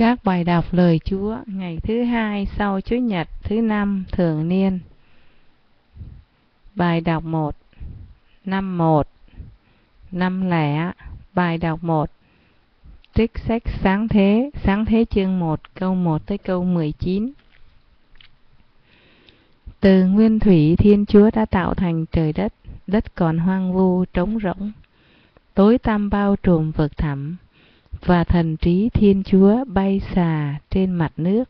Các bài đọc lời Chúa ngày thứ hai sau Chúa Nhật thứ năm thường niên. Bài đọc 1 Năm 1 Năm lẻ. Bài đọc 1 Trích sách Sáng Thế Sáng Thế chương 1 câu 1 tới câu 19 Từ nguyên thủy Thiên Chúa đã tạo thành trời đất Đất còn hoang vu, trống rỗng. Tối tăm bao trùm vực thẳm và thần trí Thiên Chúa bay xà trên mặt nước.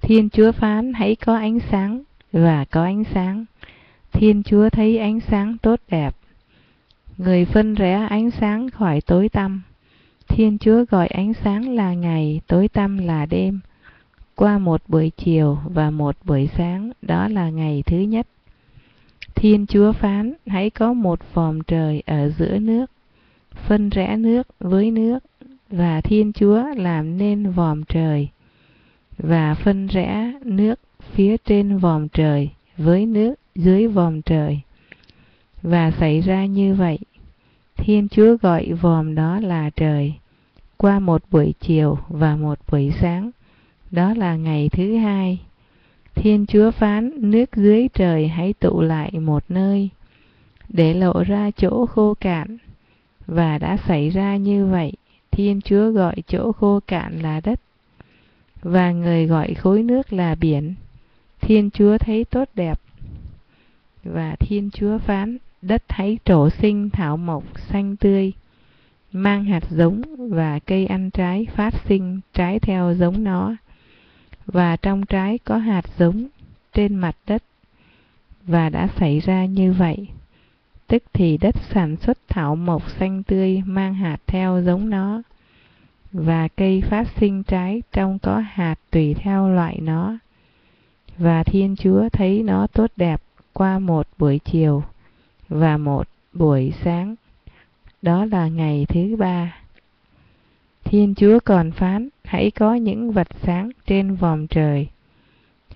Thiên Chúa phán hãy có ánh sáng và có ánh sáng. Thiên Chúa thấy ánh sáng tốt đẹp. Người phân rẽ ánh sáng khỏi tối tăm. Thiên Chúa gọi ánh sáng là ngày, tối tăm là đêm. Qua một buổi chiều và một buổi sáng, đó là ngày thứ nhất. Thiên Chúa phán hãy có một vòm trời ở giữa nước, phân rẽ nước với nước và Thiên Chúa làm nên vòm trời và phân rẽ nước phía trên vòm trời với nước dưới vòm trời. Và xảy ra như vậy, Thiên Chúa gọi vòm đó là trời. Qua một buổi chiều và một buổi sáng, đó là ngày thứ hai. Thiên Chúa phán nước dưới trời hãy tụ lại một nơi, để lộ ra chỗ khô cạn. Và đã xảy ra như vậy. Thiên Chúa gọi chỗ khô cạn là đất, và người gọi khối nước là biển. Thiên Chúa thấy tốt đẹp, và Thiên Chúa phán, đất hãy trổ sinh thảo mộc xanh tươi, mang hạt giống và cây ăn trái phát sinh trái theo giống nó, và trong trái có hạt giống trên mặt đất, và đã xảy ra như vậy. Tức thì đất sản xuất thảo mộc xanh tươi mang hạt theo giống nó, và cây phát sinh trái trong có hạt tùy theo loại nó. Và Thiên Chúa thấy nó tốt đẹp qua một buổi chiều và một buổi sáng. Đó là ngày thứ ba. Thiên Chúa còn phán, hãy có những vật sáng trên vòm trời,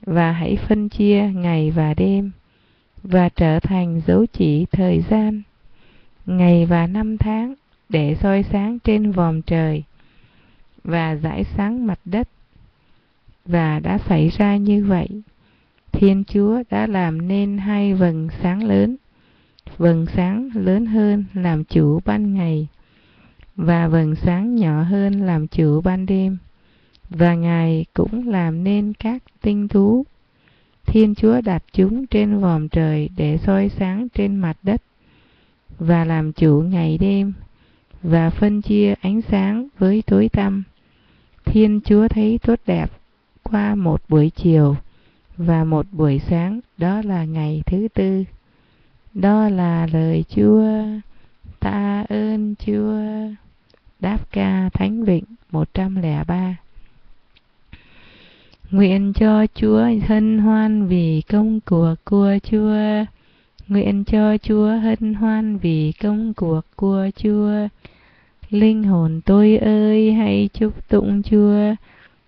và hãy phân chia ngày và đêm, và trở thành dấu chỉ thời gian, ngày và năm tháng, để soi sáng trên vòm trời và giải sáng mặt đất. Và đã xảy ra như vậy. Thiên Chúa đã làm nên hai vầng sáng lớn. Vầng sáng lớn hơn làm chủ ban ngày, và vầng sáng nhỏ hơn làm chủ ban đêm. Và Ngài cũng làm nên các tinh thú. Thiên Chúa đặt chúng trên vòm trời để soi sáng trên mặt đất, và làm chủ ngày đêm, và phân chia ánh sáng với tối tăm Thiên Chúa thấy tốt đẹp qua một buổi chiều và một buổi sáng, đó là ngày thứ tư. Đó là lời Chúa, ta ơn Chúa. Đáp ca Thánh Vịnh 103 Nguyện cho Chúa hân hoan vì công cuộc của Chúa. Nguyện cho Chúa hân hoan vì công cuộc của Chúa. Linh hồn tôi ơi hãy chúc tụng Chúa,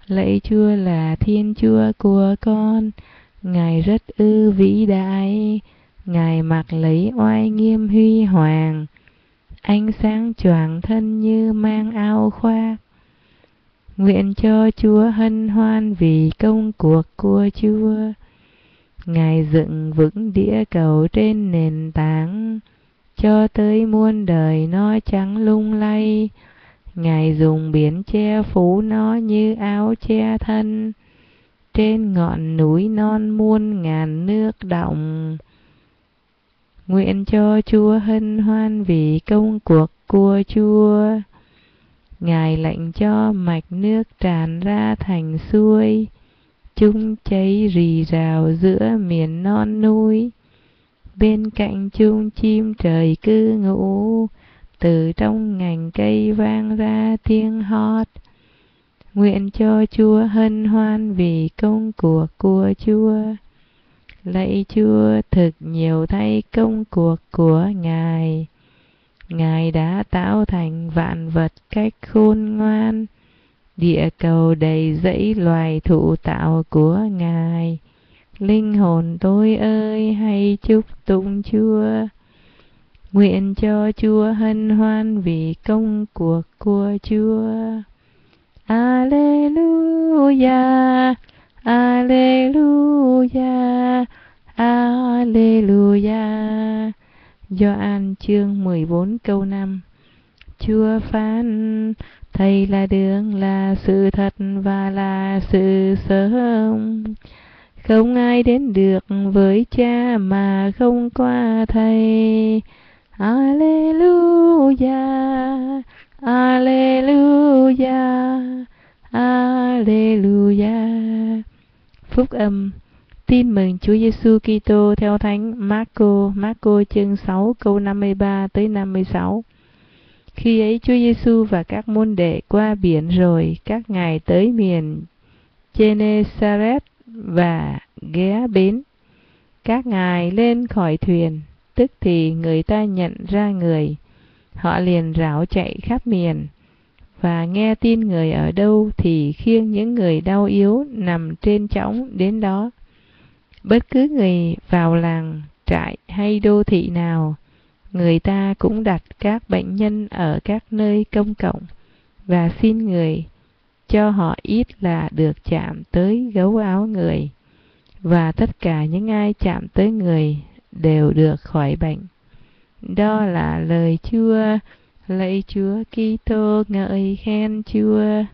lạy Chúa là Thiên Chúa của con, Ngài rất ư vĩ đại, Ngài mặc lấy oai nghiêm huy hoàng, ánh sáng choàng thân như mang áo khoác. Nguyện cho Chúa hân hoan vì công cuộc của Chúa. Ngài dựng vững đĩa cầu trên nền tảng, cho tới muôn đời nó chẳng lung lay. Ngài dùng biển che phủ nó như áo che thân. Trên ngọn núi non muôn ngàn nước động nguyện cho chúa hân hoan vì công cuộc của chúa ngài lệnh cho mạch nước tràn ra thành suối chúng cháy rì rào giữa miền non núi. Bên cạnh chuông chim trời cư ngủ, từ trong ngành cây vang ra tiếng hót. Nguyện cho chúa hân hoan vì công cuộc của chúa. Lạy chúa thực nhiều thay công cuộc của ngài ngài đã tạo thành vạn vật cách khôn ngoan. Địa cầu đầy dẫy loài thụ tạo của ngài. Linh hồn tôi ơi hãy chúc tụng chúa. Nguyện cho chúa hân hoan vì công cuộc của chúa. Alleluia, Alleluia, Alleluia. Gioan chương 14 câu 5 Chúa phán Thầy là đường, là sự thật và là sự sống. Không ai đến được với cha mà không qua Thầy. Alleluia, Alleluia, Alleluia. Phúc âm Tin mừng Chúa Giêsu Kitô theo Thánh Marco, Marco chương 6 câu 53 tới 56. Khi ấy Chúa Giêsu và các môn đệ qua biển rồi, các ngài tới miền Genesaret và ghé bến. Các ngài lên khỏi thuyền, tức thì người ta nhận ra người. Họ liền rảo chạy khắp miền, và nghe tin người ở đâu thì khiêng những người đau yếu nằm trên chõng đến đó. Bất cứ người vào làng, trại hay đô thị nào, người ta cũng đặt các bệnh nhân ở các nơi công cộng và xin người cho họ ít là được chạm tới gấu áo người và tất cả những ai chạm tới người đều được khỏi bệnh. Đó là lời Chúa, lạy Chúa Kitô ngợi khen Chúa.